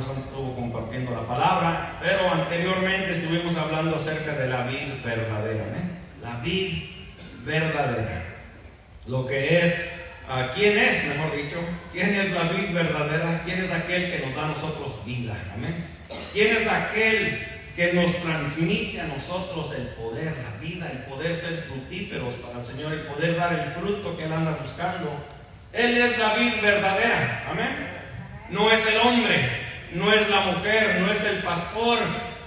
hermano estuvo compartiendo la palabra, pero anteriormente estuvimos hablando acerca de la vid verdadera, ¿eh? la vid verdadera. Lo que es, uh, ¿quién es, mejor dicho? ¿Quién es la vid verdadera? ¿Quién es aquel que nos da a nosotros vida? Amén. ¿Quién es aquel que nos transmite a nosotros el poder, la vida, el poder ser fructíferos para el Señor, el poder dar el fruto que Él anda buscando? Él es la vid verdadera. Amén. No es el hombre, no es la mujer, no es el pastor,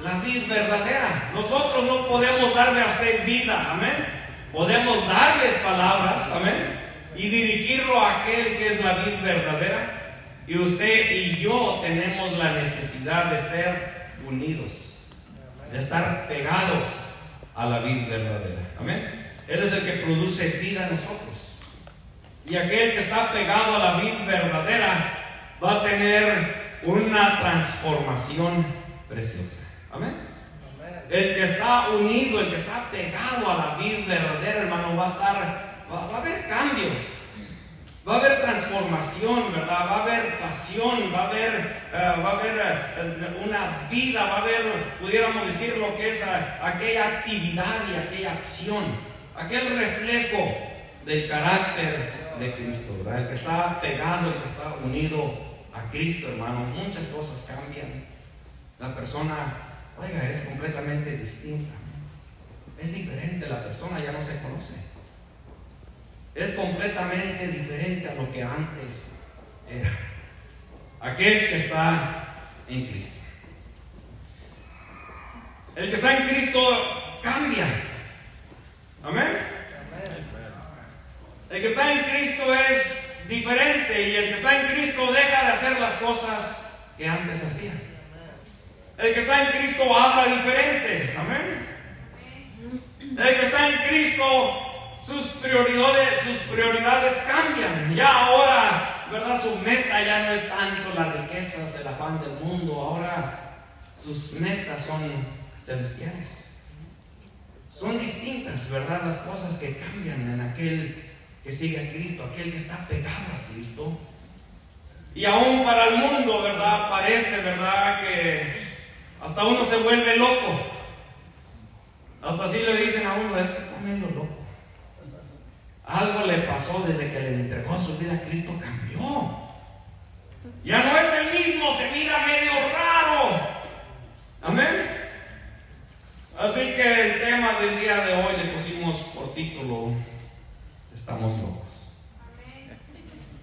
la vid verdadera. Nosotros no podemos darle a usted vida. Amén. Podemos darles palabras. Amén. Y dirigirlo a aquel que es la vid verdadera. Y usted y yo tenemos la necesidad de estar unidos, de estar pegados a la vid verdadera. Amén. Él es el que produce vida a nosotros. Y aquel que está pegado a la vid verdadera va a tener una transformación preciosa. Amén. El que está unido, el que está pegado a la vid verdadera, hermano, va a estar, va, va a haber cambios. Va a haber transformación, ¿verdad? Va a haber pasión, va a haber, uh, va a haber uh, una vida, va a haber, pudiéramos decir, lo que es uh, aquella actividad y aquella acción, aquel reflejo del carácter de Cristo, ¿verdad? El que está pegado, el que está unido a Cristo, hermano, muchas cosas cambian. La persona, oiga, es completamente distinta. Es diferente, la persona ya no se conoce es completamente diferente a lo que antes era. Aquel que está en Cristo. El que está en Cristo cambia. Amén. El que está en Cristo es diferente y el que está en Cristo deja de hacer las cosas que antes hacía. El que está en Cristo habla diferente. Amén. El que está en Cristo sus prioridades, sus prioridades cambian. Ya ahora, ¿verdad? Su meta ya no es tanto las riquezas, el afán del mundo. Ahora sus metas son celestiales. Son distintas, ¿verdad? Las cosas que cambian en aquel que sigue a Cristo, aquel que está pegado a Cristo. Y aún para el mundo, ¿verdad? Parece, ¿verdad? Que hasta uno se vuelve loco. Hasta así le dicen a uno, este está medio loco. Algo le pasó desde que le entregó su vida a Cristo, cambió. Ya no es el mismo, se mira medio raro. Amén. Así que el tema del día de hoy le pusimos por título, estamos locos.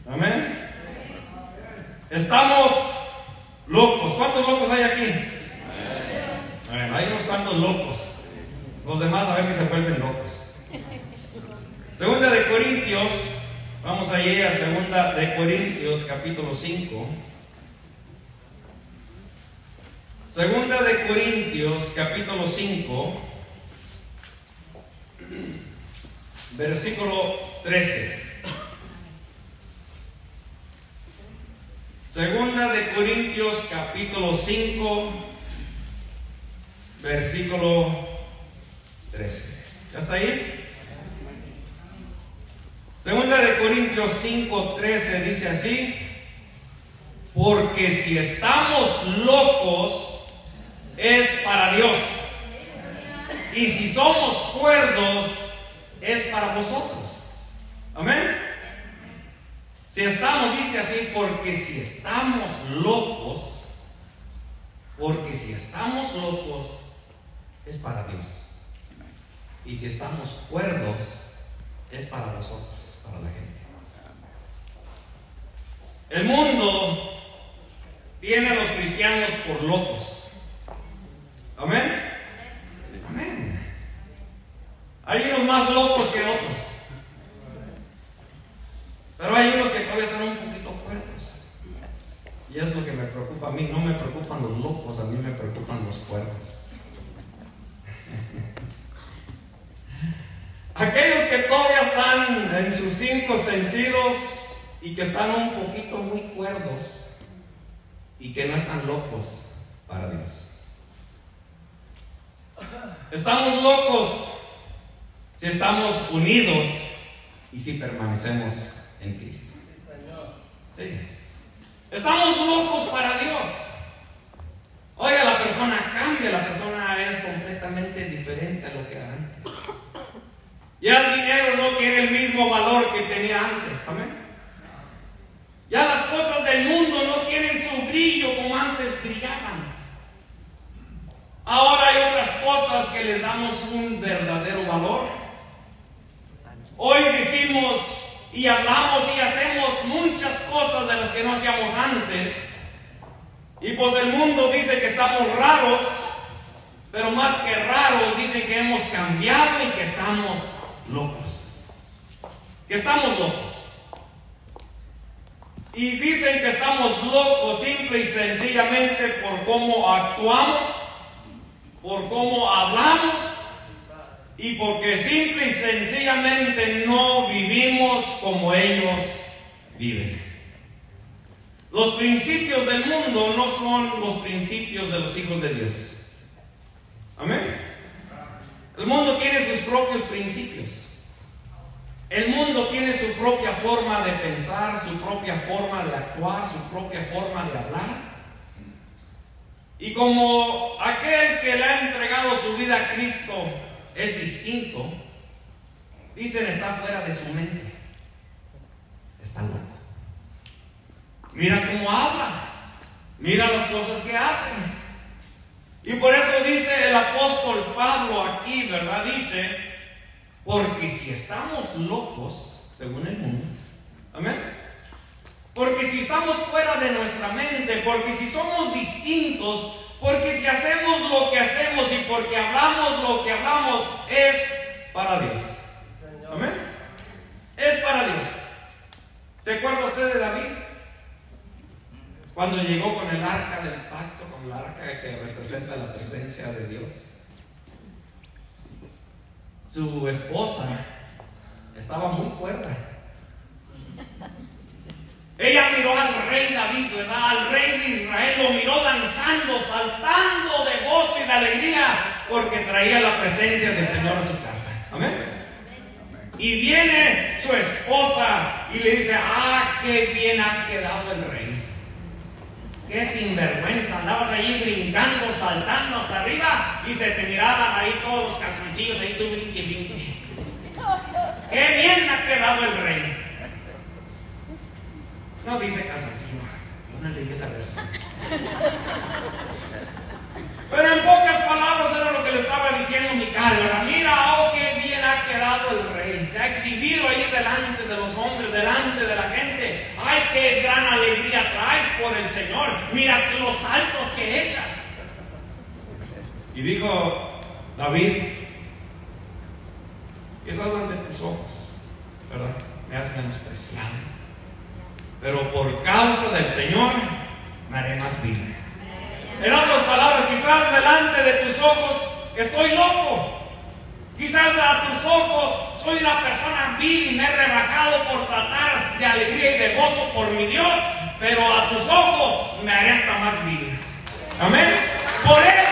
Amén. Estamos locos. ¿Cuántos locos hay aquí? Bueno, hay unos cuantos locos. Los demás a ver si se vuelven locos. Segunda de Corintios, vamos allí a Segunda de Corintios capítulo 5. Segunda de Corintios capítulo 5, versículo 13. Segunda de Corintios capítulo 5, versículo 13. ¿Ya está ahí? Segunda de Corintios 5:13 dice así, porque si estamos locos es para Dios. Y si somos cuerdos es para vosotros. Amén. Si estamos, dice así, porque si estamos locos, porque si estamos locos es para Dios. Y si estamos cuerdos es para vosotros para la gente. El mundo tiene a los cristianos por locos. Amén. Amén. Hay unos más locos que otros. Pero hay unos que todavía están un poquito cuerdos. Y es lo que me preocupa a mí. No me preocupan los locos, a mí me preocupan los cuerdos. Aquellos que todavía están en sus cinco sentidos y que están un poquito muy cuerdos y que no están locos para Dios. Estamos locos si estamos unidos y si permanecemos en Cristo. Estamos locos para Dios. Oiga, la persona cambia, la persona es completamente diferente a lo que era antes. Ya el dinero no tiene el mismo valor que tenía antes, amén. Ya las cosas del mundo no tienen su brillo como antes brillaban. Ahora hay otras cosas que les damos un verdadero valor Hoy decimos y hablamos y hacemos muchas cosas de las que no hacíamos antes. Y pues el mundo dice que estamos raros, pero más que raros dice que hemos cambiado y que estamos locos. Que estamos locos. Y dicen que estamos locos simple y sencillamente por cómo actuamos, por cómo hablamos y porque simple y sencillamente no vivimos como ellos viven. Los principios del mundo no son los principios de los hijos de Dios. Amén. El mundo tiene sus propios principios. El mundo tiene su propia forma de pensar, su propia forma de actuar, su propia forma de hablar. Y como aquel que le ha entregado su vida a Cristo es distinto, dicen está fuera de su mente. Está loco. Mira cómo habla. Mira las cosas que hacen. Y por eso dice el apóstol Pablo aquí, ¿verdad? Dice, porque si estamos locos, según el mundo, amén. Porque si estamos fuera de nuestra mente, porque si somos distintos, porque si hacemos lo que hacemos y porque hablamos lo que hablamos, es para Dios. Amén. Es para Dios. ¿Se acuerda usted de David? Cuando llegó con el arca del pacto, con el arca que representa la presencia de Dios su esposa estaba muy cuerda. Ella miró al rey David, ¿verdad? Al rey de Israel, lo miró danzando, saltando de gozo y de alegría, porque traía la presencia del Señor a su casa. Amén. Y viene su esposa y le dice, ah, qué bien ha quedado el rey. Qué sinvergüenza, andabas ahí brincando, saltando hasta arriba y se te miraban ahí todos los calzoncillos, ahí tú brinque, brinque. Qué bien ha quedado el rey. No dice calzoncillo, yo no leí esa versión. Pero en pocas palabras era lo que le estaba diciendo mi cara. Mira, oh, qué bien ha quedado el rey. Se ha exhibido ahí delante de los hombres, delante de la gente. Ay, qué gran alegría traes por el Señor. Mira los saltos que echas. Y dijo David, quizás ante tus ojos, ¿verdad? Me has menospreciado. Pero por causa del Señor me haré más vil. En otras palabras, quizás delante de tus ojos estoy loco. Quizás a tus ojos soy una persona vil y me he rebajado por saltar de alegría y de gozo por mi Dios, pero a tus ojos me haré hasta más vil. Amén. Por Él.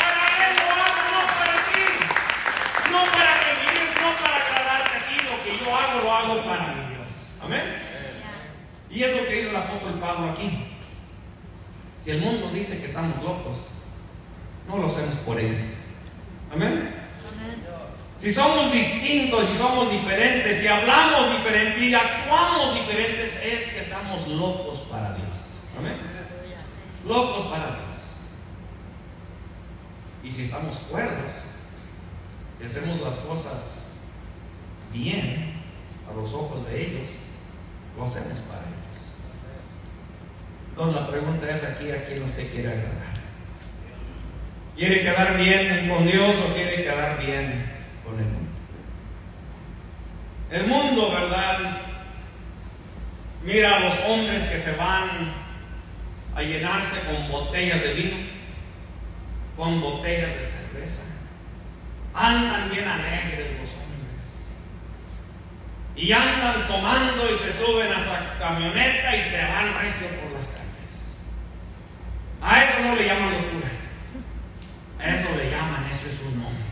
Para Él lo hago, no para ti. No para que mires, no para agradarte a ti. Lo que yo hago, lo hago para mi Dios. Amén. Y es lo que dice el apóstol Pablo aquí. Si el mundo dice que estamos locos, no lo hacemos por ellos. Amén. Si somos distintos, si somos diferentes, si hablamos diferente y actuamos diferentes, es que estamos locos para Dios. Amén. Locos para Dios. Y si estamos cuerdos, si hacemos las cosas bien a los ojos de ellos, lo hacemos para ellos. Entonces la pregunta es aquí a quién usted quiere agradar. ¿Quiere quedar bien con Dios o quiere quedar bien con el mundo? El mundo, ¿verdad? Mira a los hombres que se van a llenarse con botellas de vino, con botellas de cerveza. Andan bien alegres los hombres. Y andan tomando y se suben a esa camioneta y se van recio por las. A eso no le llaman locura. A eso le llaman, eso es un hombre.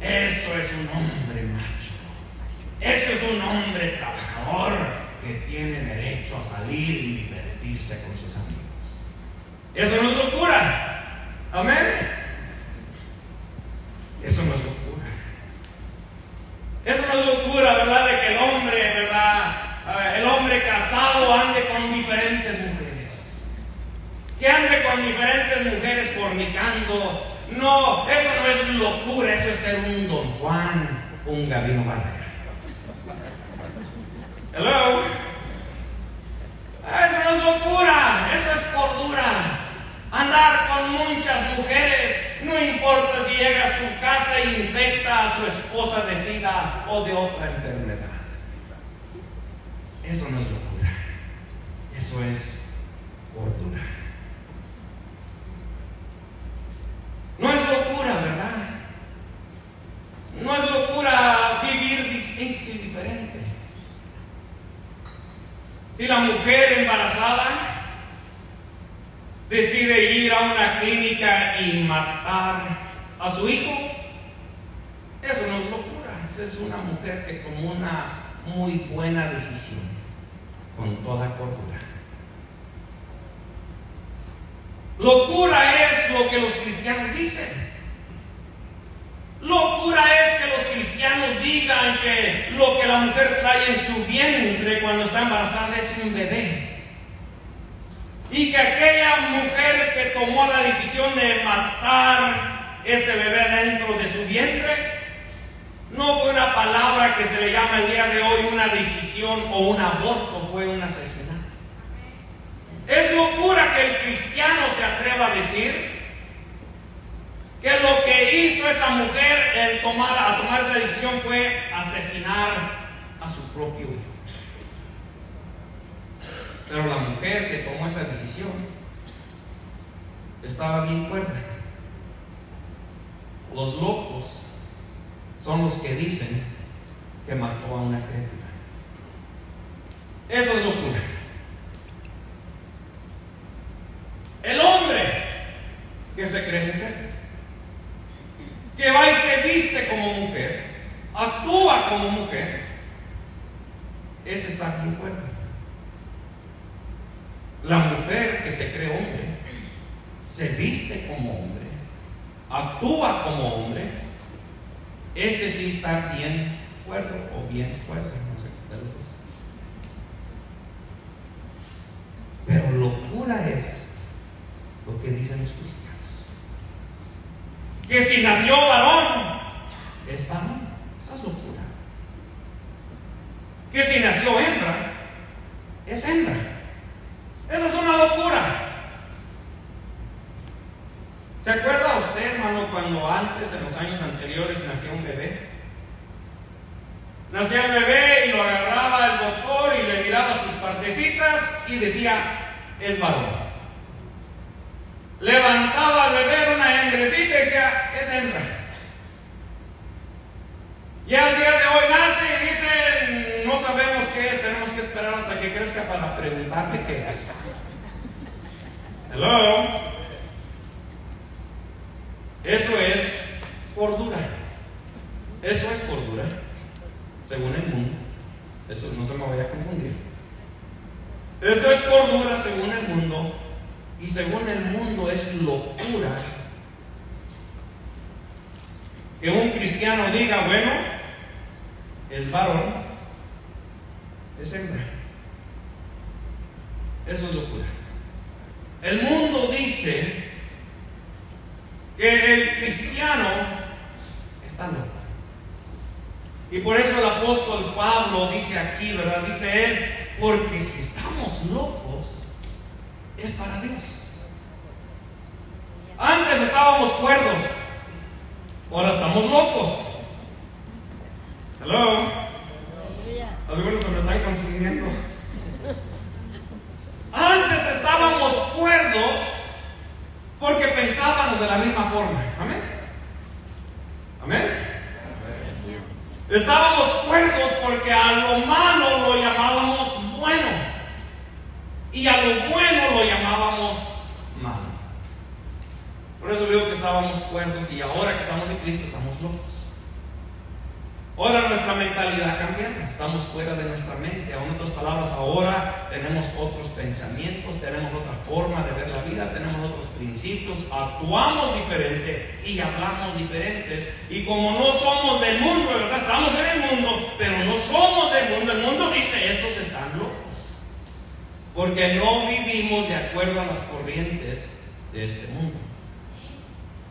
Eso es un hombre macho. Eso es un hombre trabajador que tiene derecho a salir y divertirse con sus amigos. Eso no es locura. Amén. Eso no es locura. Eso no es locura, ¿verdad? De que el hombre, ¿verdad? Ah, el hombre casado ande con diferentes fornicando. No, eso no es locura, eso es ser un don Juan, un Gabino Barrera. Hello. Eso no es locura, eso es cordura. Andar con muchas mujeres, no importa si llega a su casa e infecta a su esposa de sida o de otra enfermedad. Eso no es locura, eso es cordura. No es locura, ¿verdad? No es locura vivir distinto y diferente. Si la mujer embarazada decide ir a una clínica y matar a su hijo, eso no es locura, esa es una mujer que tomó una muy buena decisión, con toda cordura. Locura es lo que los cristianos dicen. Locura es que los cristianos digan que lo que la mujer trae en su vientre cuando está embarazada es un bebé. Y que aquella mujer que tomó la decisión de matar ese bebé dentro de su vientre, no fue una palabra que se le llama el día de hoy una decisión o un aborto, fue un asesinato. Es locura que el cristiano se atreva a decir que lo que hizo esa mujer en tomar, a tomar esa decisión fue asesinar a su propio hijo. Pero la mujer que tomó esa decisión estaba bien cuerda. Los locos son los que dicen que mató a una criatura. Eso es locura. El hombre que se cree mujer, que va y se viste como mujer, actúa como mujer, ese está bien cuerda. La mujer que se cree hombre, se viste como hombre, actúa como hombre, ese sí está bien cuerdo o bien cuerdo, no sé de los dos. Pero locura es lo que dicen los cristianos. Que si nació varón, es varón. Esa es locura. Que si nació hembra, es hembra. Esa es una locura. ¿Se acuerda usted, hermano, cuando antes, en los años anteriores, nacía un bebé? Nacía el bebé y lo agarraba el doctor y le miraba sus partecitas y decía, es varón. Levantaba al bebé una hembrecita y decía, es hembra. Y al día de hoy nace y dice, no sabemos qué es, tenemos que esperar hasta que crezca para preguntarle qué es. Hello. Eso es cordura. Eso es cordura. Según el mundo. Eso no se me vaya a confundir. Eso es cordura según el mundo. Y según el mundo es locura que un cristiano diga, bueno, es varón, es hembra. Eso es locura. El mundo dice que el cristiano está loco. Y por eso el apóstol Pablo dice aquí, ¿verdad? Dice él, porque si estamos locos, es para Dios. Antes estábamos cuerdos, ahora estamos locos. Hello. Algunos se me están confundiendo. Antes estábamos cuerdos porque pensábamos de la misma forma. Amén. Amén. Estábamos cuerdos porque a lo malo lo llamábamos bueno y a lo bueno lo llamábamos malo. Por eso digo que estábamos cuerdos y ahora que estamos en Cristo estamos locos. Ahora nuestra mentalidad ha cambiado, estamos fuera de nuestra mente. En otras palabras, ahora tenemos otros pensamientos, tenemos otra forma de ver la vida, tenemos otros principios, actuamos diferente y hablamos diferentes. Y como no somos del mundo, ¿verdad? Estamos en el mundo, pero no somos del mundo. El mundo dice, estos están locos. porque no vivimos de acuerdo a las corrientes de este mundo.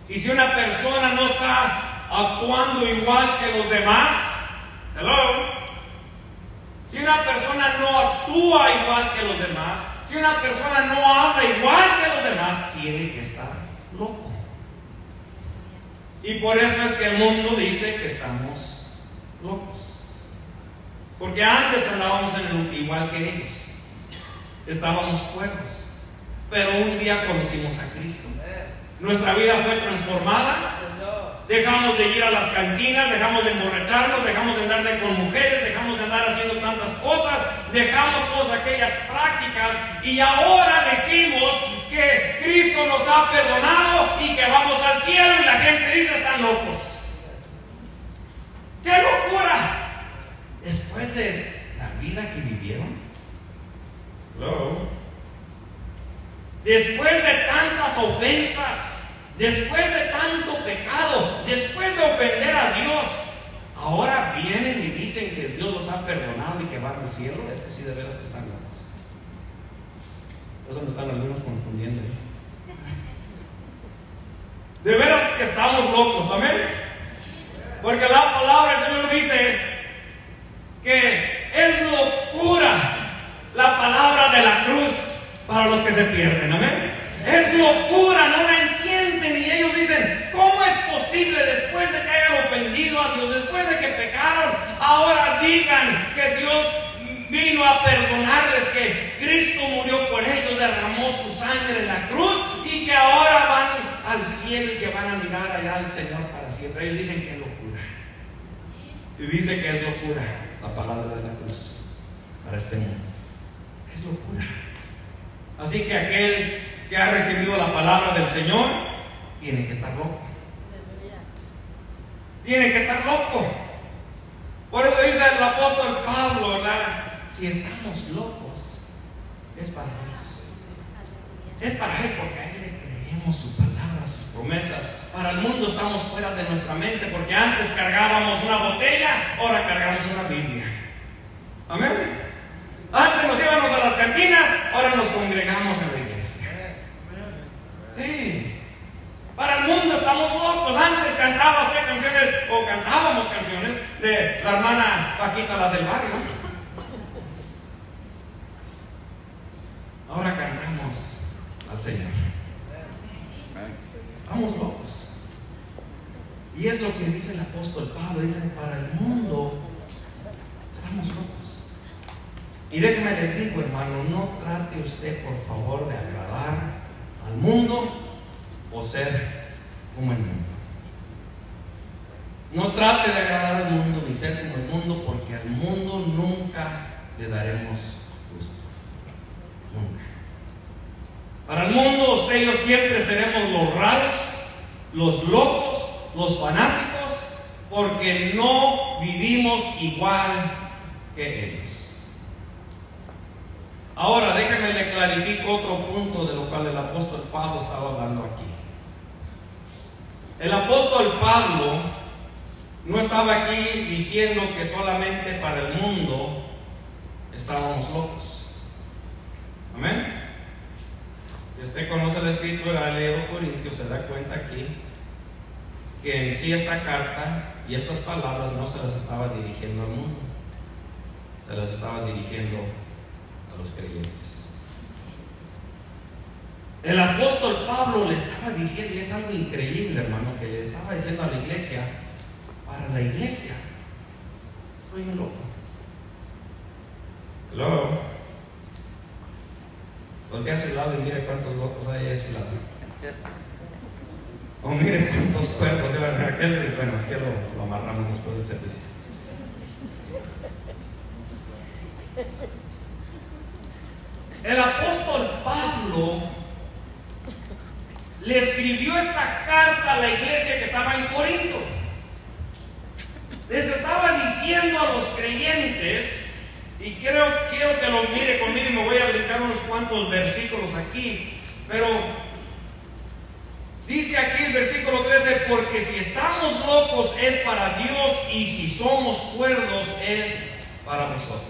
Y si una persona no está actuando igual que los demás, hello, si una persona no actúa igual que los demás, si una persona no habla igual que los demás, tiene que estar loco. Y por eso es que el mundo dice que estamos locos. Porque antes andábamos en el, igual que ellos. Estábamos cuerdos. Pero un día conocimos a Cristo. Nuestra vida fue transformada. Dejamos de ir a las cantinas, dejamos de emborracharnos, dejamos de andar con mujeres, dejamos de andar haciendo tantas cosas, dejamos todas aquellas prácticas y ahora decimos que Cristo nos ha perdonado y que vamos al cielo y la gente dice están locos. ¡Qué locura! Después de la vida que vivieron. Después de tantas ofensas, después de tanto pecado, después de ofender a Dios, ahora vienen y dicen que Dios los ha perdonado y que van al cielo. Es que sí, de veras que están locos. Por eso me están algunos confundiendo. De veras que estamos locos, amén. Porque la palabra del Señor dice que es locura la palabra de la cruz para los que se pierden. Amén. Es locura, no la y ellos dicen, ¿cómo es posible después de que hayan ofendido a Dios, después de que pecaron, ahora digan que Dios vino a perdonarles, que Cristo murió por ellos, derramó su sangre en la cruz y que ahora van al cielo y que van a mirar allá al Señor para siempre. Ellos dicen que es locura. Y dice que es locura la palabra de la cruz para este mundo. Es locura. Así que aquel que ha recibido la palabra del Señor tiene que estar loco. Tiene que estar loco. Por eso dice el apóstol Pablo, ¿verdad? Si estamos locos, es para Dios. Es para Él porque a Él le creemos su palabra, sus promesas. Para el mundo estamos fuera de nuestra mente porque antes cargábamos una botella, ahora cargamos una Biblia. Amén. Antes nos íbamos a las cantinas, ahora nos congregamos en la iglesia. Sí. Para el mundo estamos locos. Antes cantaba usted canciones, o cantábamos canciones de la hermana Paquita, la del barrio. Ahora cantamos al Señor. Estamos locos. Y es lo que dice el apóstol Pablo. Dice, para el mundo estamos locos. Y déjeme le digo, hermano, no trate usted, por favor, de agradar al mundo o ser como el mundo. No trate de agradar al mundo ni ser como el mundo, porque al mundo nunca le daremos gusto. Nunca. Para el mundo, usted y yo siempre seremos los raros, los locos, los fanáticos, porque no vivimos igual que ellos. Ahora déjenme le clarifico otro punto de lo cual el apóstol Pablo estaba hablando aquí. El apóstol Pablo no estaba aquí diciendo que solamente para el mundo estábamos locos. Amén. Si usted conoce la escritura, leído Corintios, se da cuenta aquí que en sí esta carta y estas palabras no se las estaba dirigiendo al mundo, se las estaba dirigiendo los creyentes. El apóstol Pablo le estaba diciendo, y es algo increíble, hermano, que le estaba diciendo a la iglesia, para la iglesia, soy un loco. Hello. Voltea a ese lado y mire cuántos locos hay a ese lado. O mire cuántos cuerpos llevan aquel. Bueno, aquí lo, lo amarramos después del servicio. El apóstol Pablo le escribió esta carta a la iglesia que estaba en Corinto. Les estaba diciendo a los creyentes, y creo, quiero que lo mire conmigo me voy a brincar unos cuantos versículos aquí, pero dice aquí el versículo 13, porque si estamos locos es para Dios y si somos cuerdos es para vosotros.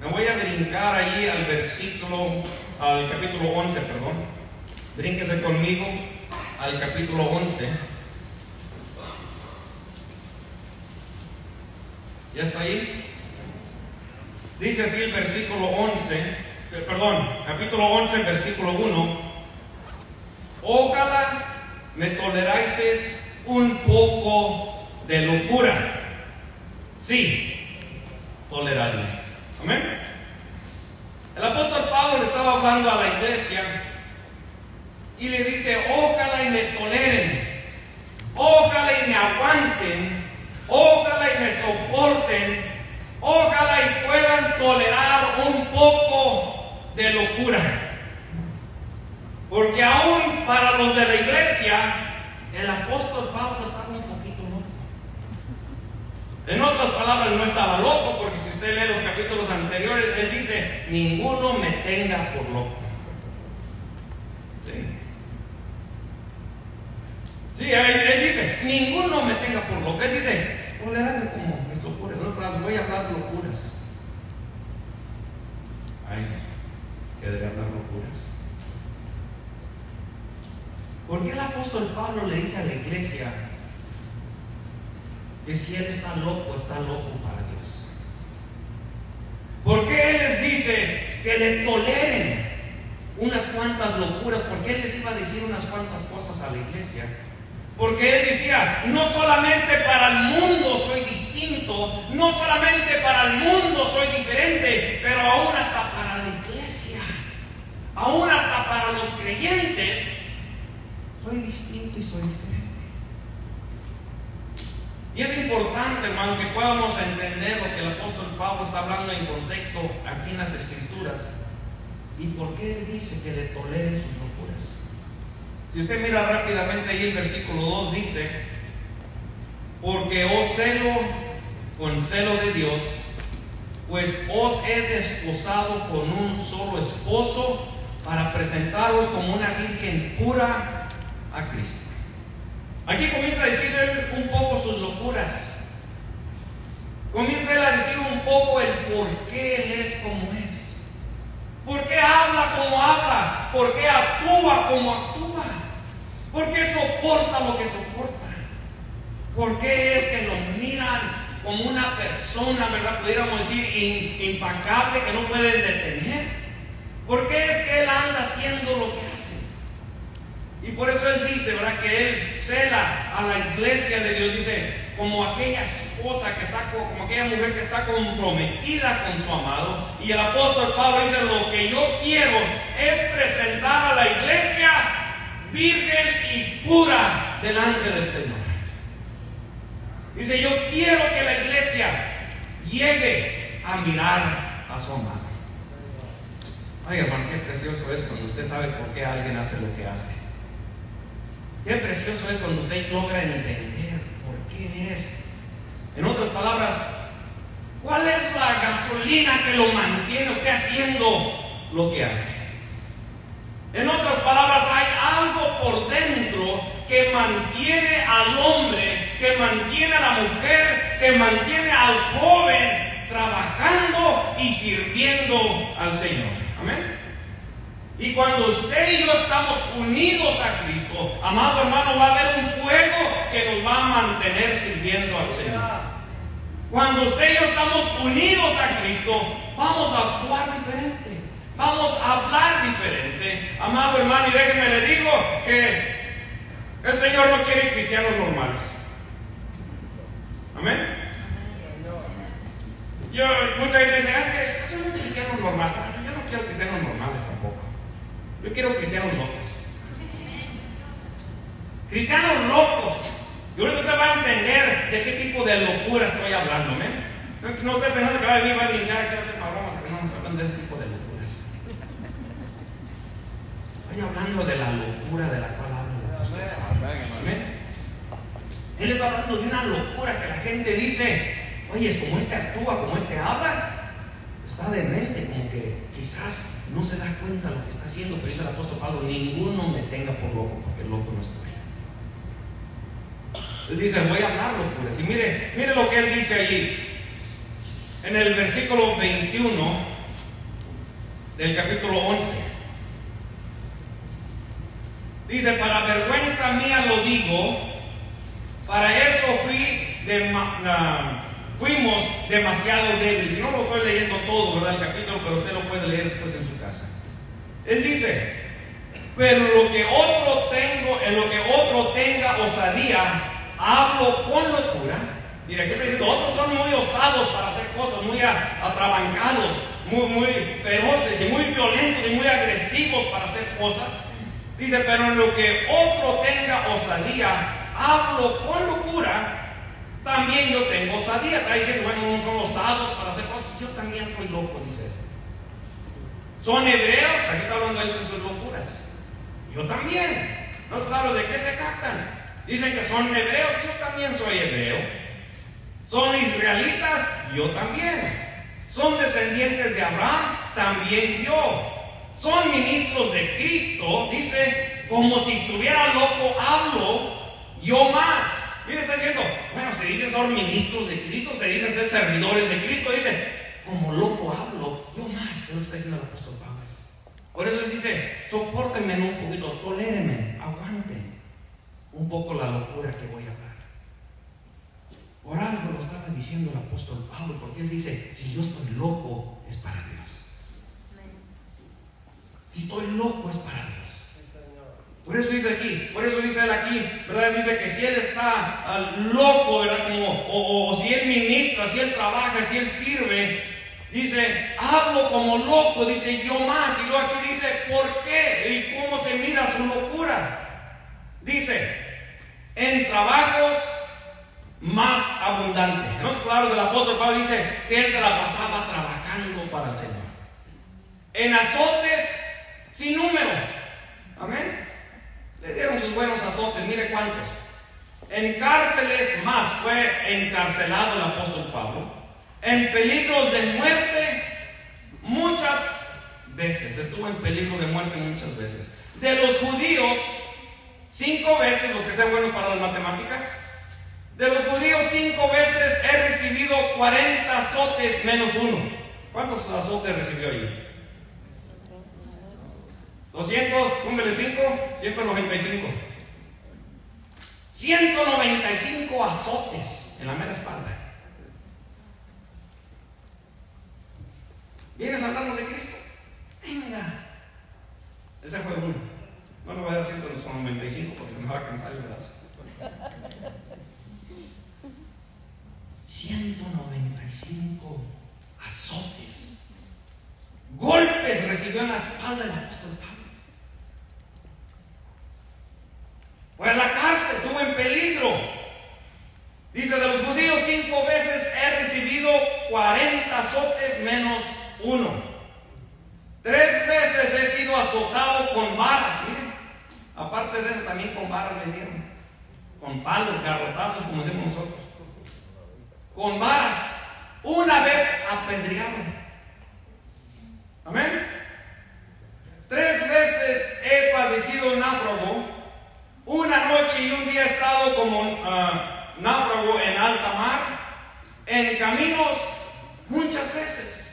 Me voy a brincar ahí al versículo, al capítulo 11, perdón. Brínquese conmigo al capítulo 11. ¿Ya está ahí? Dice así el versículo 11, eh, perdón, capítulo 11, versículo 1. Ojalá me toleráis un poco de locura. Sí, toleradme. Amén. El apóstol Pablo le estaba hablando a la iglesia y le dice, ojalá y me toleren, ojalá y me aguanten, ojalá y me soporten, ojalá y puedan tolerar un poco de locura. Porque aún para los de la iglesia, el apóstol Pablo estaba un poquito loco. En otras palabras, no estaba loco, porque si usted lee los capítulos anteriores, él dice, ninguno me tenga por loco. ¿Sí? Sí, él, dice, ninguno me tenga por loco. Él dice, tolerarme como mis locuras. No, voy a hablar locuras. Ay, que debe hablar locuras. ¿Por qué el apóstol Pablo le dice a la iglesia que si él está loco, está loco para Dios? ¿Por qué él les dice que le toleren unas cuantas locuras? ¿Por qué él les iba a decir unas cuantas cosas a la iglesia? Porque él decía, no solamente para el mundo soy distinto, no solamente para el mundo soy diferente, pero aún hasta para la iglesia, aún hasta para los creyentes, soy distinto y soy diferente. Y es importante, hermano, que podamos entender lo que el apóstol Pablo está hablando en contexto aquí en las Escrituras. ¿Y por qué él dice que le toleren sus? Si usted mira rápidamente ahí el versículo 2 dice, porque os celo con celo de Dios, pues os he desposado con un solo esposo para presentaros como una virgen pura a Cristo. Aquí comienza a decir él un poco sus locuras. Comienza él a decir un poco el por qué él es como es. ¿Por qué habla como habla? ¿Por qué actúa como actúa? ¿Por qué soporta lo que soporta? ¿Por qué es que lo miran como una persona, verdad? Pudiéramos decir impacable que no pueden detener. ¿Por qué es que él anda haciendo lo que hace? Y por eso él dice, ¿verdad? Que él cela a la iglesia de Dios, dice, como aquella esposa que está, como aquella mujer que está comprometida con su amado. Y el apóstol Pablo dice, lo que yo quiero es presentar a la iglesia virgen y pura delante del Señor. Dice, yo quiero que la iglesia llegue a mirar a su amado. Ay, hermano, qué precioso es cuando usted sabe por qué alguien hace lo que hace. Qué precioso es cuando usted logra entender por qué es. En otras palabras, ¿cuál es la gasolina que lo mantiene usted haciendo lo que hace? En otras palabras, hay algo por dentro que mantiene al hombre, que mantiene a la mujer, que mantiene al joven trabajando y sirviendo al Señor. Amén. Y cuando usted y yo estamos unidos a Cristo, amado hermano, va a haber un fuego que nos va a mantener sirviendo al Señor. Cuando usted y yo estamos unidos a Cristo, vamos a actuar diferente. Vamos a hablar diferente. Amado hermano, y déjeme le digo que el Señor no quiere cristianos normales. Amén. Yo, mucha gente dice, es que soy un cristiano normal. Yo no quiero cristianos normales tampoco. Yo quiero cristianos locos. Cristianos locos. Y ahorita usted va a entender de qué tipo de locura estoy hablando, ¿me? No, no estoy pensando que va a venir, va a brincar, que va a hacer que no estamos hablando de ese tipo de locuras. Estoy hablando de la locura de la cual habla el apóstol Amén. Él está hablando de una locura que la gente dice, oye, es como este actúa, como este habla, está demente, como que quizás no se da cuenta de lo que está haciendo, pero dice el apóstol Pablo, ninguno me tenga por loco, porque loco no estoy. Él dice, voy a hablar locuras. Y mire, mire lo que él dice allí. en el versículo 21 del capítulo 11. Dice, para vergüenza mía lo digo, para eso fuimos demasiado débiles. No lo estoy leyendo todo, ¿verdad? El capítulo, pero usted lo puede leer después en su casa. Él dice, pero lo que otro tengo, en lo que otro tenga osadía, hablo con locura. Mira, ¿qué está diciendo? Otros son muy osados para hacer cosas, muy atrabancados, muy, muy feroces y muy violentos y muy agresivos para hacer cosas. Dice, pero en lo que otro tenga osadía, hablo con locura también yo tengo osadía. Está diciendo, bueno, no son osados para hacer cosas. Yo también soy loco, dice. Son hebreos, aquí está hablando él de sus locuras. Yo también. No, claro, ¿de qué se captan? Dicen que son hebreos, yo también soy hebreo. Son israelitas, yo también. Son descendientes de Abraham, también yo. Son ministros de Cristo, dice, como si estuviera loco, hablo, yo más. Mira, está diciendo, bueno, se dicen son ministros de Cristo, se dicen ser servidores de Cristo, dice, como loco hablo, yo más, se lo está diciendo el apóstol Pablo. Por eso él dice, soportenme un poquito, tolérenme, aguanten un poco la locura que voy a hablar. Por algo lo estaba diciendo el apóstol Pablo, porque él dice, si yo estoy loco, es para Dios. Si estoy loco, es para Dios. Por eso dice aquí, por eso dice él aquí, ¿verdad? Dice que si él está ah, loco, ¿verdad? Como, o, si él ministra, si él trabaja, si él sirve, dice, hablo como loco, dice yo más. Y luego aquí dice, ¿por qué? ¿Y cómo se mira su locura? Dice, en trabajos más abundantes. En otros palabras, el apóstol Pablo dice que él se la pasaba trabajando para el Señor. En azotes sin número. Amén. Le dieron sus buenos azotes, mire cuántos. En cárceles más fue encarcelado el apóstol Pablo. En peligros de muerte muchas veces. Estuvo en peligro de muerte muchas veces. De los judíos, cinco veces, los que sean buenos para las matemáticas. De los judíos, cinco veces he recibido 40 azotes menos uno. ¿Cuántos azotes recibió ahí? 200, cúmbele 5, 195. 195 azotes en la mera espalda. ¿Vienes a hablarnos de Cristo? Venga. Ese fue uno. No le voy a dar 195 porque se me va a cansar el brazo. 195 azotes. Golpes recibió en la espalda del apóstol Fue a la cárcel, estuvo en peligro. Dice, de los judíos cinco veces he recibido 40 azotes menos uno. Tres veces he sido azotado con varas. Aparte de eso también con varas me dieron. Con palos, garrotazos, como decimos nosotros. Con varas. Una vez apedreado. Amén. Tres veces he padecido náufrago una noche y un día he estado como uh, náufrago en alta mar, en caminos muchas veces,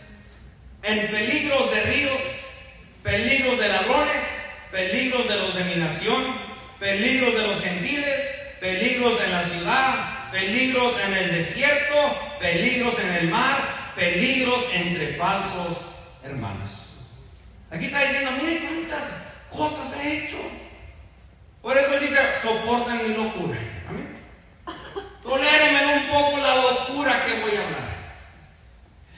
en peligros de ríos, peligros de ladrones, peligros de los de mi nación, peligros de los gentiles, peligros en la ciudad, peligros en el desierto, peligros en el mar, peligros entre falsos hermanos. Aquí está diciendo, mire cuántas cosas he hecho. Por eso él dice, soporten mi locura. Amén. Tolérenme un poco la locura que voy a hablar.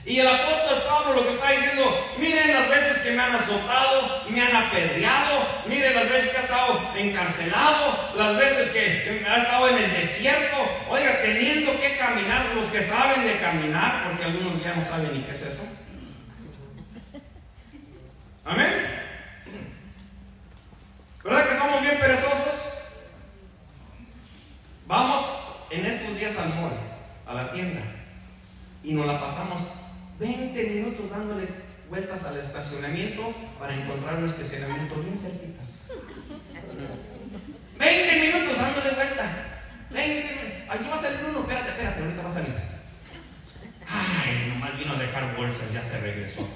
Y el apóstol Pablo lo que está diciendo, miren las veces que me han azotado, me han apedreado, miren las veces que ha estado encarcelado, las veces que ha estado en el desierto, oiga, teniendo que caminar, los que saben de caminar, porque algunos ya no saben ni qué es eso. Amén. ¿Verdad que somos bien perezosos? Vamos en estos días al mall, a la tienda, y nos la pasamos 20 minutos dándole vueltas al estacionamiento para encontrar un estacionamiento bien cerquitas. 20 minutos dándole vuelta. 20 Allí va a salir uno. Espérate, espérate, ahorita va a salir. Ay, nomás vino fuerzas, ya se regresó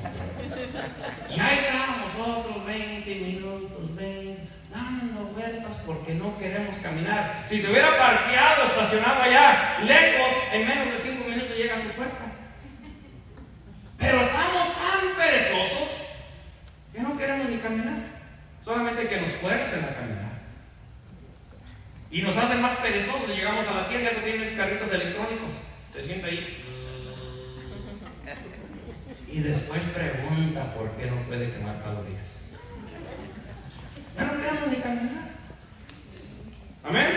Y ahí estamos nosotros 20 minutos, 20, dando vueltas porque no queremos caminar. Si se hubiera parqueado, estacionado allá, lejos, en menos de 5 minutos llega a su puerta. Pero estamos tan perezosos que no queremos ni caminar. Solamente que nos fuercen a caminar. Y nos hacen más perezosos. Llegamos a la tienda, ya se tienen esos carritos electrónicos. Se sienta ahí. Y después pregunta por qué no puede quemar calorías. Ya no queremos ni caminar. Amén.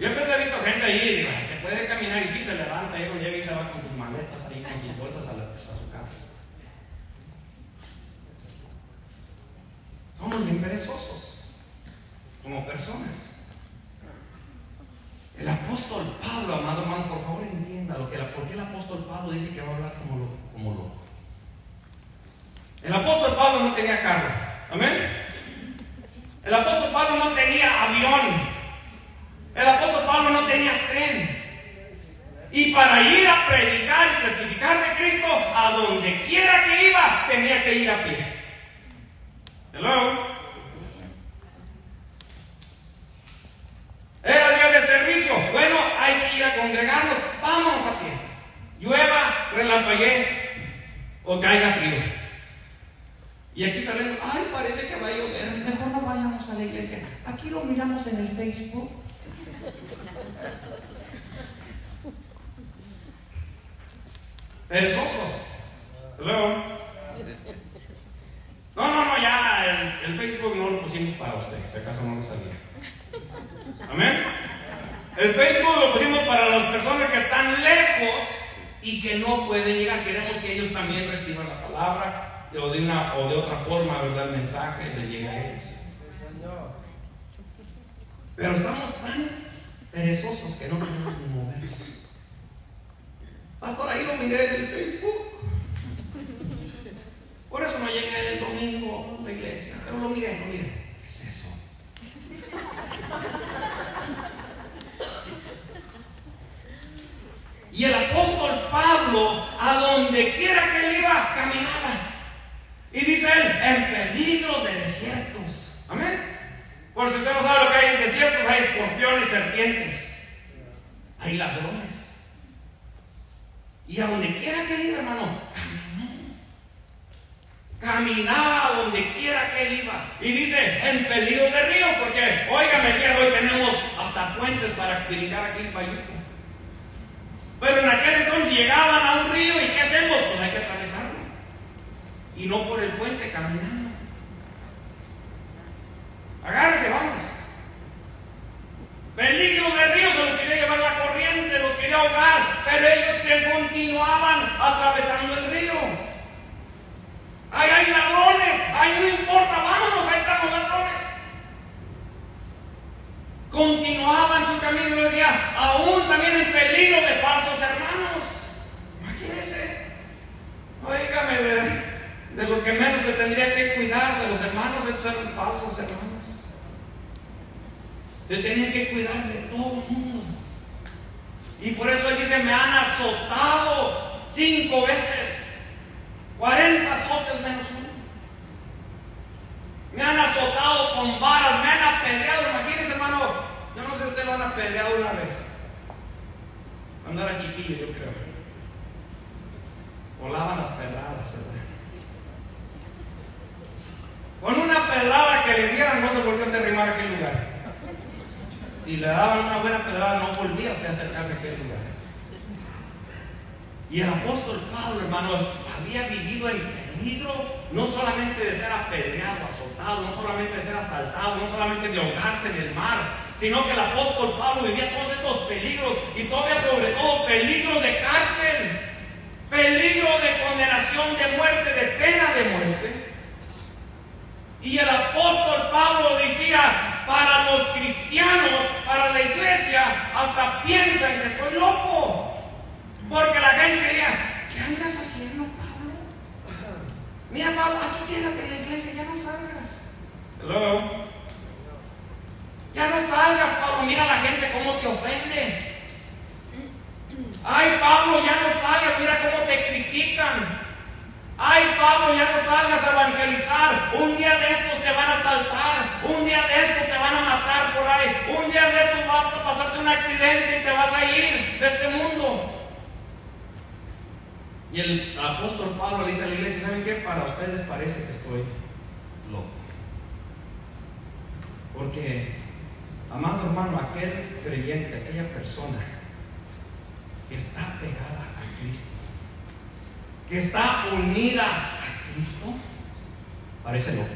Yo empecé a visto gente ahí y digo, este puede caminar y sí se levanta y llega y se va con sus maletas ahí, con sus bolsas a, su casa. Somos bien perezosos como personas. El apóstol Pablo, amado hermano, por favor entienda lo que por qué el apóstol Pablo dice que va a hablar como loco, como loco. El apóstol Pablo no tenía carro. Amén. El apóstol Pablo no tenía avión. El apóstol Pablo no tenía tren. Y para ir a predicar y testificar de Cristo, a donde quiera que iba, tenía que ir a pie. Hello. Era día de servicio. Bueno, hay que ir a congregarnos. Vámonos a pie. Llueva, relampaguee o caiga frío. Y aquí salen, ay, parece que va a llover. Mejor no vayamos a la iglesia. Aquí lo miramos en el Facebook. Perezosos. No, no, no, ya el, el, Facebook no lo pusimos para usted, si acaso no lo sabía. Amén. El Facebook lo pusimos para las personas que están lejos y que no pueden llegar. Queremos que ellos también reciban la palabra o de una o de otra forma, ¿verdad? El mensaje les llega a ellos. Pero estamos tan perezosos que no podemos ni movernos. Pastor, ahí lo miré en el Facebook. Por eso no llegué el domingo a la iglesia. Pero lo miré, lo miré. ¿Qué es eso? Y el apóstol Pablo, a donde quiera que él iba, caminaba. Y dice él, en peligro de desiertos. Amén. Por si usted no sabe lo que hay en desiertos, hay escorpiones, serpientes, hay ladrones. Y a donde quiera que él iba, hermano, caminó. Caminaba a donde quiera que él iba. Y dice, en peligro de río, porque, el día de hoy tenemos hasta puentes para brincar aquí en Payuco. Pero en aquel entonces llegaban a un río y ¿qué hacemos? Pues hay que atravesarlo. Y no por el puente caminando. Agárrese, vamos. Peligro de río, se los quería llevar la corriente, los quería ahogar, pero ellos que continuaban atravesando el río. Ahí hay ladrones, ahí no importa, vámonos, ahí están los ladrones. Continuaban su camino y lo decía, aún también en peligro de falsos hermanos. Imagínense. Oígame, de, de los que menos se tendría que cuidar, de los hermanos, estos eran falsos hermanos. Se tenía que cuidar de todo el mundo. Y por eso él dice, me han azotado cinco veces. 40 azotes menos uno. Me han azotado con varas, me han apedreado. Imagínense, hermano, yo no sé si usted lo han apedreado una vez. Cuando era chiquillo, yo creo. Volaban las pedradas, ¿verdad? Con una pedrada que le dieran, no se volvió a derrimar aquel lugar. Si le daban una buena pedrada, no volvía a acercarse a aquel lugar. Y el apóstol Pablo, hermanos, había vivido en peligro, no solamente de ser apedreado, azotado, no solamente de ser asaltado, no solamente de ahogarse en el mar, sino que el apóstol Pablo vivía todos estos peligros y todavía sobre todo peligro de cárcel, peligro de condenación de muerte, de pena de muerte. Y el apóstol Pablo decía, para los cristianos, para la iglesia, hasta piensan que estoy loco. Porque la gente diría, ¿qué andas haciendo, Pablo? Mira, Pablo, aquí quédate en la iglesia, ya no salgas. Hello. Ya no salgas, Pablo. Mira la gente cómo te ofende. Ay, Pablo, ya no salgas. Mira cómo te critican. Ay, Pablo, ya no salgas a evangelizar. Un día de estos te van a saltar. Un día de estos te van a matar por ahí. Un día de estos va a pasarte un accidente y te vas a ir de este mundo. Y el apóstol Pablo le dice a la iglesia, ¿saben qué? Para ustedes parece que estoy loco. Porque, amado hermano, aquel creyente, aquella persona que está pegada a Cristo, que está unida a Cristo, parece loco.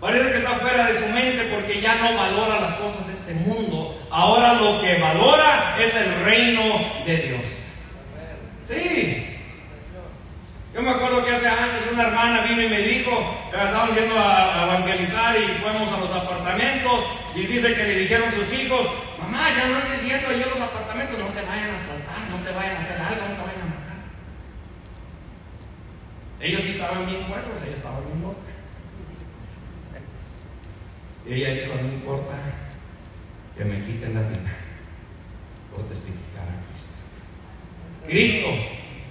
Parece que está fuera de su mente porque ya no valora las cosas de este mundo. Ahora lo que valora es el reino de Dios. Sí. Yo me acuerdo que hace años una hermana vino y me dijo, estábamos yendo a, evangelizar y fuimos a los apartamentos y dice que le dijeron sus hijos, mamá, ya no andes yendo allí a los apartamentos, no te vayan a asaltar, no te vayan a hacer algo, no te vayan a. Ellos estaban bien cuerdos, ella estaba bien loca. Ella dijo, no importa que me quiten la vida por testificar a Cristo. Cristo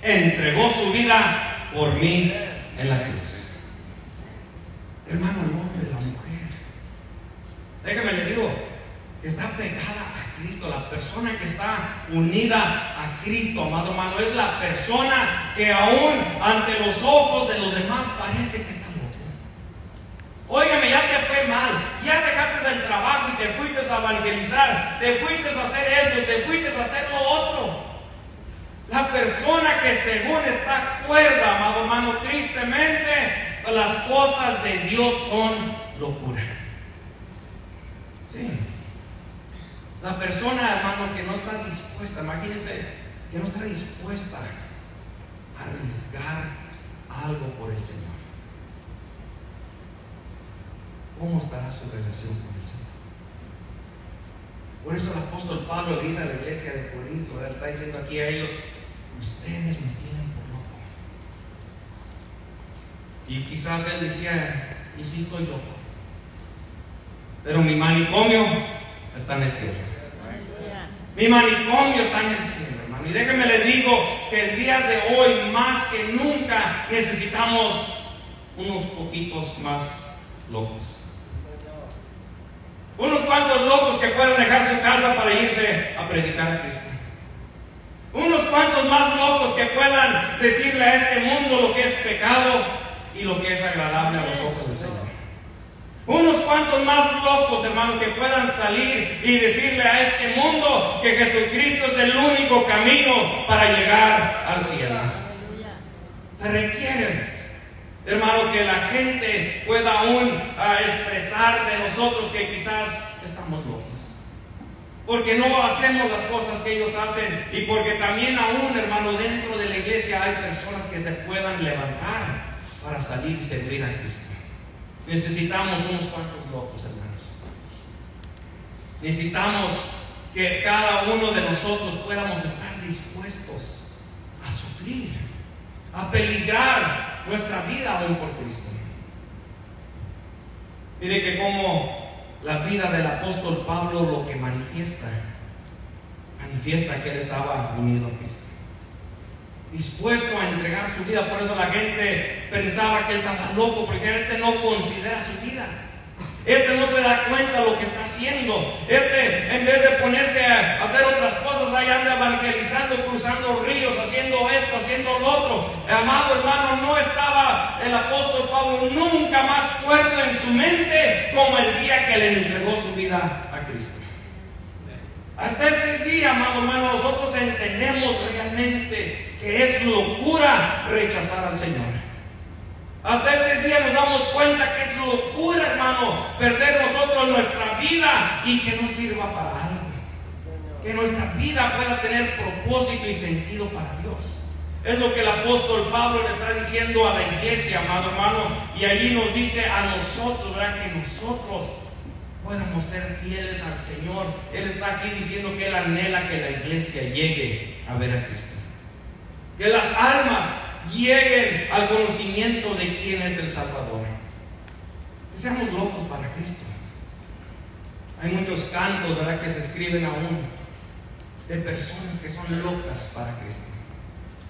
entregó su vida por mí en la cruz. Hermano, el hombre, la mujer. Déjame le digo, está pegada Cristo. La persona que está unida a Cristo, amado hermano, es la persona que aún ante los ojos de los demás parece que está loco. Óigame, ya te fue mal, ya dejaste el trabajo y te fuiste a evangelizar, te fuiste a hacer esto, te fuiste a hacer lo otro. La persona que según está cuerda, amado hermano, tristemente, las cosas de Dios son locura. Sí. La persona, hermano, que no está dispuesta, imagínense, que no está dispuesta a arriesgar algo por el Señor. ¿Cómo estará su relación con el Señor? Por eso el apóstol Pablo le dice a la iglesia de Corinto, ¿verdad? está diciendo aquí a ellos, ustedes me tienen por loco. Y quizás él decía, y sí estoy loco. Pero mi manicomio está en el cielo. Mi manicomio está en el cielo, hermano. Y déjenme le digo que el día de hoy, más que nunca, necesitamos unos poquitos más locos. Unos cuantos locos que puedan dejar su casa para irse a predicar a Cristo. Unos cuantos más locos que puedan decirle a este mundo lo que es pecado y lo que es agradable a los ojos del Señor. Unos cuantos más locos, hermano, que puedan salir y decirle a este mundo que Jesucristo es el único camino para llegar al cielo. Se requiere, hermano, que la gente pueda aún ah, expresar de nosotros que quizás estamos locos. Porque no hacemos las cosas que ellos hacen y porque también aún, hermano, dentro de la iglesia hay personas que se puedan levantar para salir y servir a Cristo. Necesitamos unos cuantos locos, hermanos. Necesitamos que cada uno de nosotros podamos estar dispuestos a sufrir, a peligrar nuestra vida aún por Cristo. Mire que como la vida del apóstol Pablo lo que manifiesta, manifiesta que él estaba unido a Cristo dispuesto a entregar su vida. Por eso la gente pensaba que él estaba loco, porque este no considera su vida. Este no se da cuenta de lo que está haciendo. Este, en vez de ponerse a hacer otras cosas, ahí anda evangelizando, cruzando ríos, haciendo esto, haciendo lo otro. Amado hermano, no estaba el apóstol Pablo nunca más cuerdo en su mente como el día que le entregó su vida a Cristo. Hasta ese día, amado hermano, nosotros entendemos realmente que es locura rechazar al Señor. Hasta ese día nos damos cuenta que es locura, hermano, perder nosotros nuestra vida y que no sirva para algo. Que nuestra vida pueda tener propósito y sentido para Dios. Es lo que el apóstol Pablo le está diciendo a la iglesia, amado hermano. Y allí nos dice a nosotros, ¿verdad? Que nosotros podamos ser fieles al Señor. Él está aquí diciendo que Él anhela que la iglesia llegue a ver a Cristo. Que las almas lleguen al conocimiento de quién es el Salvador. Seamos locos para Cristo. Hay muchos cantos, ¿verdad?, que se escriben aún de personas que son locas para Cristo.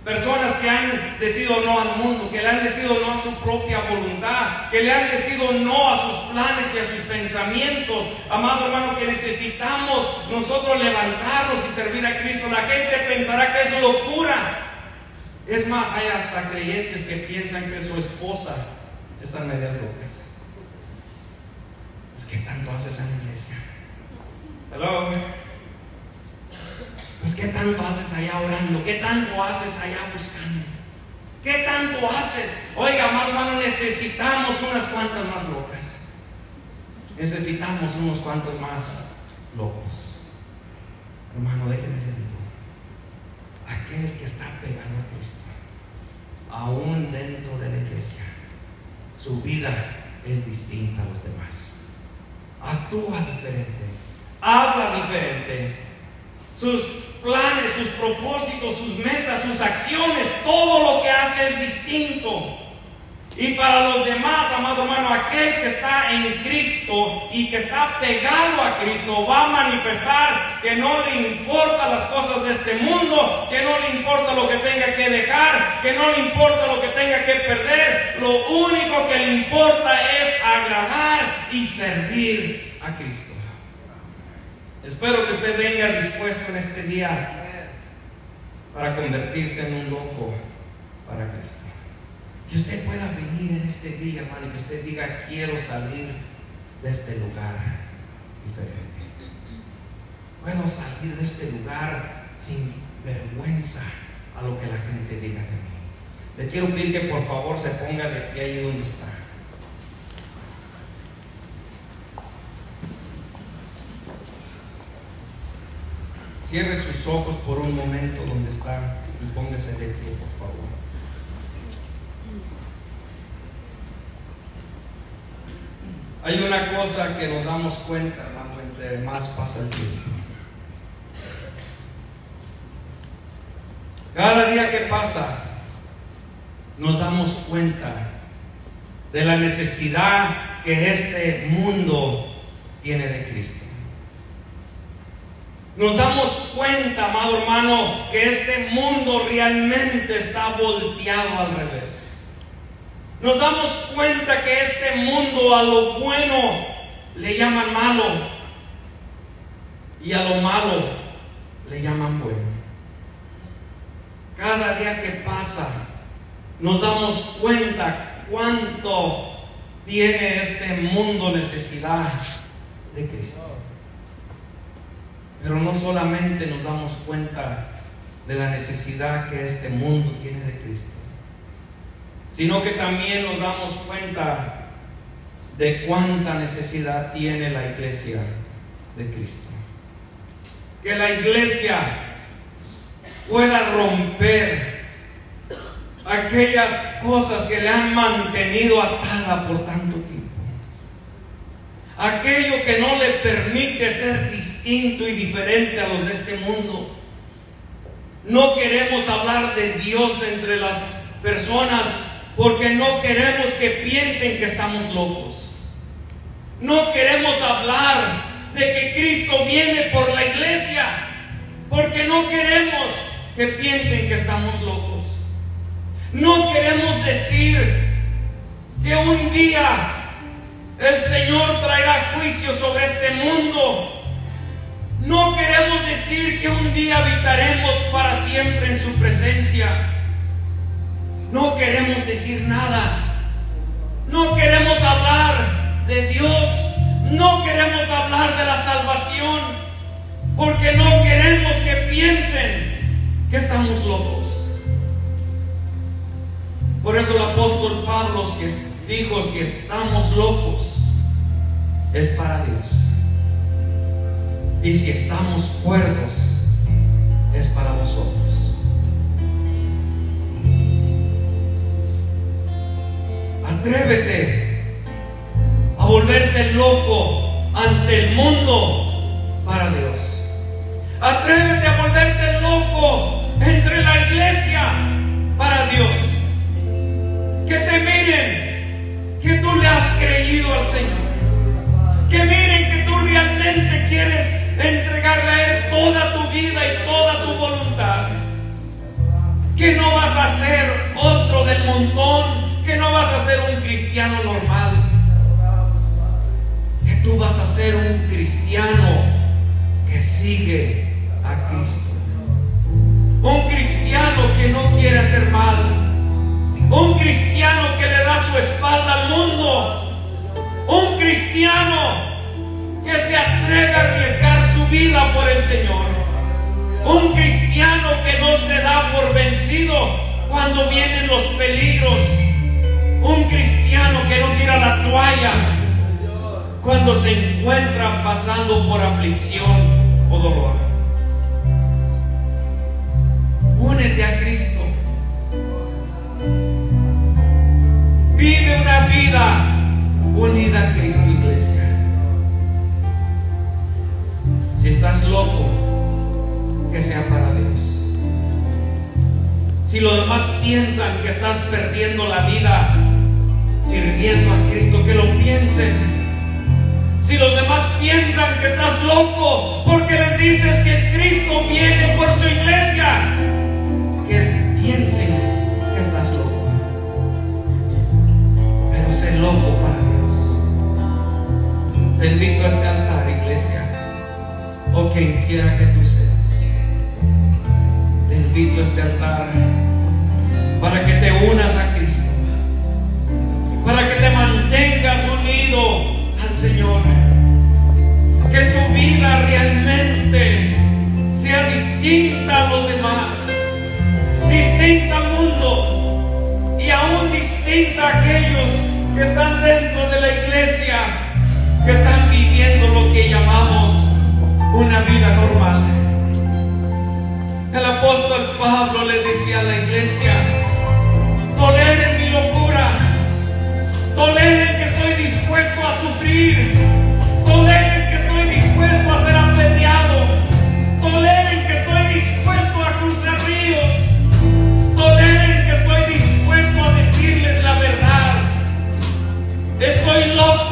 Personas que han decidido no al mundo, que le han decidido no a su propia voluntad, que le han decidido no a sus planes y a sus pensamientos. Amado hermano, que necesitamos nosotros levantarnos y servir a Cristo. La gente pensará que es locura. Es más, hay hasta creyentes que piensan que su esposa está en medias locas. Pues, ¿qué tanto haces en la iglesia? Hello. Pues ¿qué tanto haces allá orando? ¿Qué tanto haces allá buscando? ¿Qué tanto haces? Oiga, hermano, necesitamos unas cuantas más locas. Necesitamos unos cuantos más locos. Hermano, déjeme le digo. Aquel que está pegado a Cristo, aún dentro de la iglesia, su vida es distinta a los demás. Actúa diferente, habla diferente. Sus planes, sus propósitos, sus metas, sus acciones, todo lo que hace es distinto. Y para los demás, amado hermano, aquel que está en Cristo y que está pegado a Cristo va a manifestar que no le importa las cosas de este mundo, que no le importa lo que tenga que dejar, que no le importa lo que tenga que perder. Lo único que le importa es agradar y servir a Cristo. Espero que usted venga dispuesto en este día para convertirse en un loco para Cristo. Que usted pueda venir en este día, hermano, y que usted diga, quiero salir de este lugar diferente. Puedo salir de este lugar sin vergüenza a lo que la gente diga de mí. Le quiero pedir que por favor se ponga de pie ahí donde está. Cierre sus ojos por un momento donde está y póngase de pie, por favor. Hay una cosa que nos damos cuenta, hermano, entre más pasa el tiempo. Cada día que pasa, nos damos cuenta de la necesidad que este mundo tiene de Cristo. Nos damos cuenta, amado hermano, que este mundo realmente está volteado al revés. Nos damos cuenta que este mundo a lo bueno le llaman malo y a lo malo le llaman bueno. Cada día que pasa nos damos cuenta cuánto tiene este mundo necesidad de Cristo. Pero no solamente nos damos cuenta de la necesidad que este mundo tiene de Cristo, sino que también nos damos cuenta de cuánta necesidad tiene la iglesia de Cristo. Que la iglesia pueda romper aquellas cosas que le han mantenido atada por tanto tiempo aquello que no le permite ser distinto y diferente a los de este mundo. No queremos hablar de Dios entre las personas porque no queremos que piensen que estamos locos. No queremos hablar de que Cristo viene por la iglesia porque no queremos que piensen que estamos locos. No queremos decir que un día el Señor traerá juicio sobre este mundo. No queremos decir que un día habitaremos para siempre en su presencia. No queremos decir nada. No queremos hablar de Dios. No queremos hablar de la salvación. Porque no queremos que piensen que estamos locos. Por eso el apóstol Pablo dijo, si estamos locos, es para Dios. Y si estamos cuerdos, es para vosotros. Atrévete a volverte loco ante el mundo porque les dices que Cristo viene por su iglesia, que piensen que estás loco. Pero sé loco para Dios. Te invito a este altar, iglesia, o quien quiera que tú seas. Te invito a este altar para que te unas a que tu vida realmente sea distinta a los demás, distinta al mundo y aún distinta a aquellos que están dentro de la iglesia, que están viviendo lo que llamamos una vida normal. El apóstol Pablo le decía a la iglesia, toleren mi locura, toleren que estoy dispuesto a sufrir, toleren dispuesto a cruzar ríos. Toleren que estoy dispuesto a decirles la verdad. Estoy loco